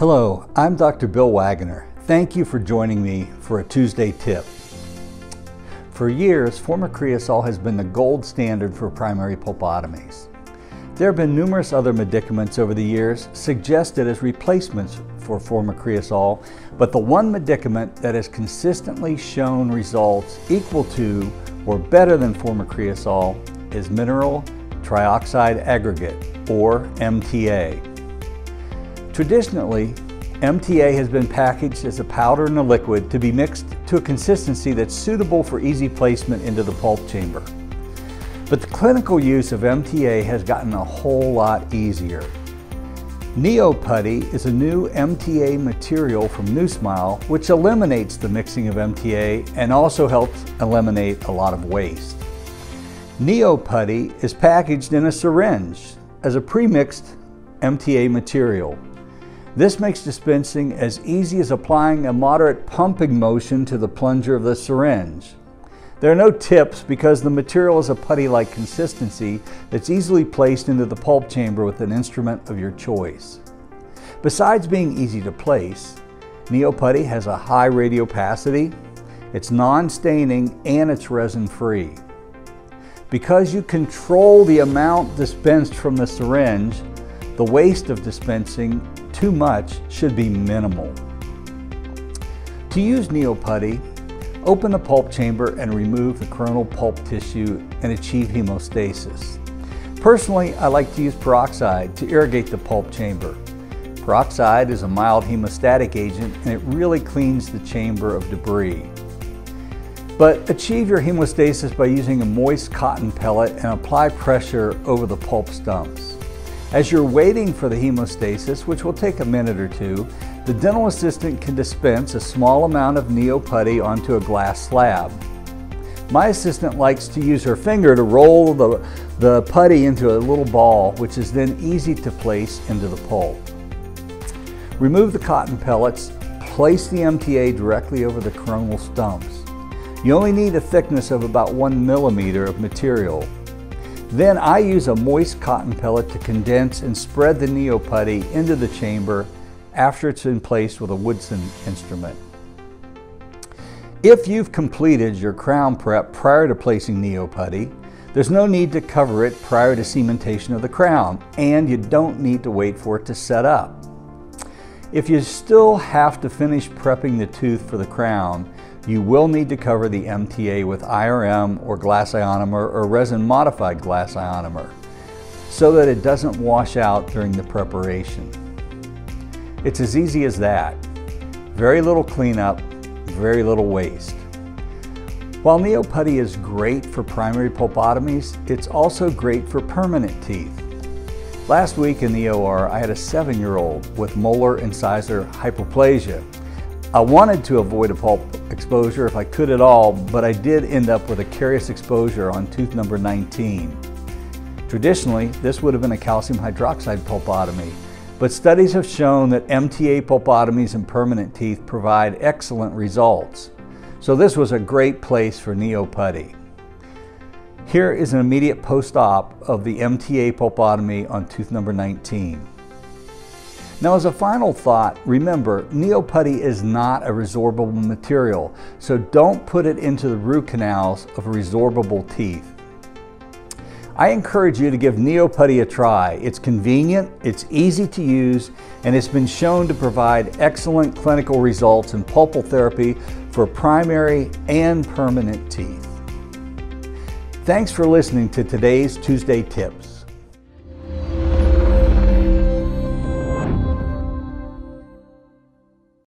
Hello, I'm Dr. Bill Waggoner. Thank you for joining me for a Tuesday tip. For years, formocresol has been the gold standard for primary pulpotomies. There have been numerous other medicaments over the years suggested as replacements for formocresol, but the one medicament that has consistently shown results equal to or better than formocresol is mineral trioxide aggregate, or MTA. Traditionally, MTA has been packaged as a powder and a liquid to be mixed to a consistency that's suitable for easy placement into the pulp chamber. But the clinical use of MTA has gotten a whole lot easier. NeoPutty is a new MTA material from NuSmile which eliminates the mixing of MTA and also helps eliminate a lot of waste. NeoPutty is packaged in a syringe as a premixed MTA material. This makes dispensing as easy as applying a moderate pumping motion to the plunger of the syringe. There are no tips because the material is a putty-like consistency that's easily placed into the pulp chamber with an instrument of your choice. Besides being easy to place, NeoPutty has a high radiopacity, it's non-staining, and it's resin-free. Because you control the amount dispensed from the syringe, the waste of dispensing too much should be minimal. To use NeoPutty, open the pulp chamber and remove the coronal pulp tissue and achieve hemostasis. Personally, I like to use peroxide to irrigate the pulp chamber. Peroxide is a mild hemostatic agent and it really cleans the chamber of debris. But achieve your hemostasis by using a moist cotton pellet and apply pressure over the pulp stumps. As you're waiting for the hemostasis, which will take a minute or two, the dental assistant can dispense a small amount of NeoPutty onto a glass slab. My assistant likes to use her finger to roll the, the putty into a little ball, which is then easy to place into the pulp. Remove the cotton pellets, place the MTA directly over the coronal stumps. You only need a thickness of about one millimeter of material. Then I use a moist cotton pellet to condense and spread the NeoPutty into the chamber after it's in place with a Woodson instrument. If you've completed your crown prep prior to placing NeoPutty, there's no need to cover it prior to cementation of the crown, and you don't need to wait for it to set up. If you still have to finish prepping the tooth for the crown, you will need to cover the MTA with IRM or glass ionomer or resin modified glass ionomer so that it doesn't wash out during the preparation. It's as easy as that. Very little cleanup, very little waste. While NeoPutty is great for primary pulpotomies, it's also great for permanent teeth. Last week in the OR, I had a seven-year-old with molar incisor hypoplasia. I wanted to avoid a pulp exposure if I could at all, but I did end up with a carious exposure on tooth number 19. Traditionally, this would have been a calcium hydroxide pulpotomy, but studies have shown that MTA pulpotomies in permanent teeth provide excellent results. So this was a great place for NeoPutty. Here is an immediate post-op of the MTA pulpotomy on tooth number 19. Now as a final thought, remember, NeoPutty is not a resorbable material, so don't put it into the root canals of resorbable teeth. I encourage you to give NeoPutty a try. It's convenient, it's easy to use, and it's been shown to provide excellent clinical results in pulpal therapy for primary and permanent teeth. Thanks for listening to today's Tuesday Tips.